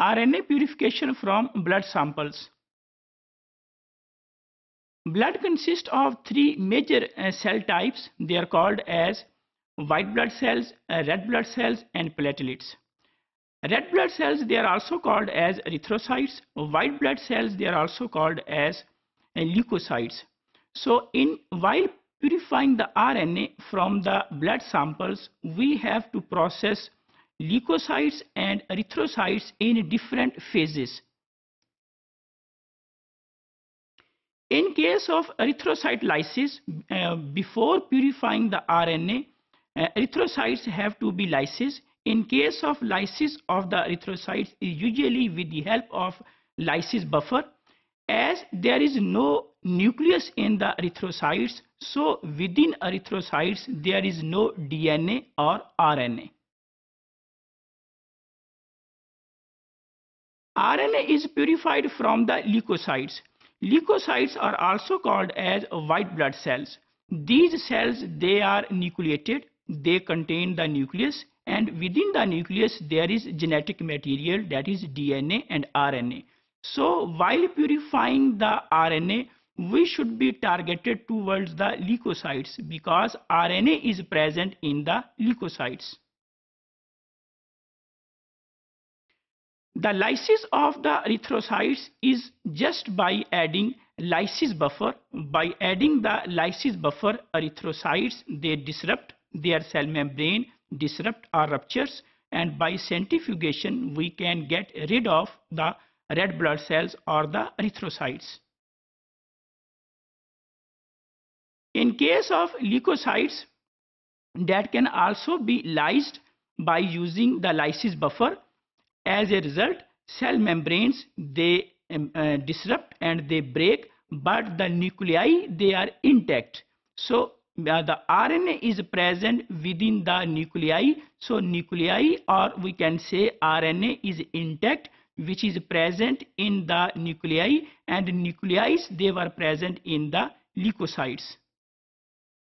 RNA purification from blood samples. Blood consists of three major uh, cell types. They are called as white blood cells, uh, red blood cells and platelets. Red blood cells, they are also called as erythrocytes. White blood cells, they are also called as uh, leukocytes. So in while purifying the RNA from the blood samples, we have to process leukocytes and erythrocytes in different phases. In case of erythrocyte lysis, uh, before purifying the RNA, uh, erythrocytes have to be lysis. In case of lysis of the erythrocytes, is usually with the help of lysis buffer, as there is no nucleus in the erythrocytes, so within erythrocytes there is no DNA or RNA. RNA is purified from the leukocytes. Leukocytes are also called as white blood cells. These cells, they are nucleated. They contain the nucleus and within the nucleus there is genetic material that is DNA and RNA. So while purifying the RNA, we should be targeted towards the leukocytes because RNA is present in the leukocytes. The lysis of the erythrocytes is just by adding lysis buffer. By adding the lysis buffer, erythrocytes, they disrupt their cell membrane, disrupt or ruptures and by centrifugation we can get rid of the red blood cells or the erythrocytes. In case of leukocytes, that can also be lysed by using the lysis buffer as a result, cell membranes, they um, uh, disrupt and they break, but the nuclei, they are intact. So uh, the RNA is present within the nuclei. So nuclei or we can say RNA is intact which is present in the nuclei and nuclei they were present in the leukocytes.